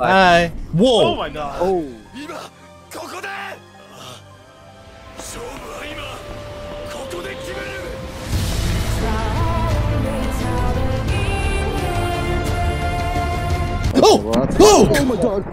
Hi. Oh my god. Oh. Oh. Oh. Oh my god.